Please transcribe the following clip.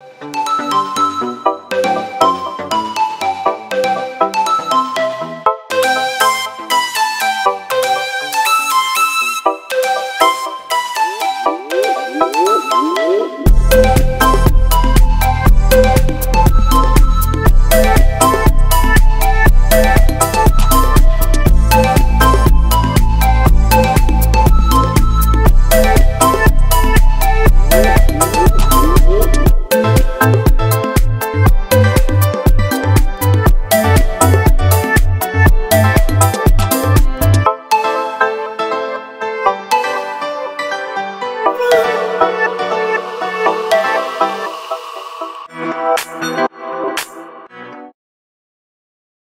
you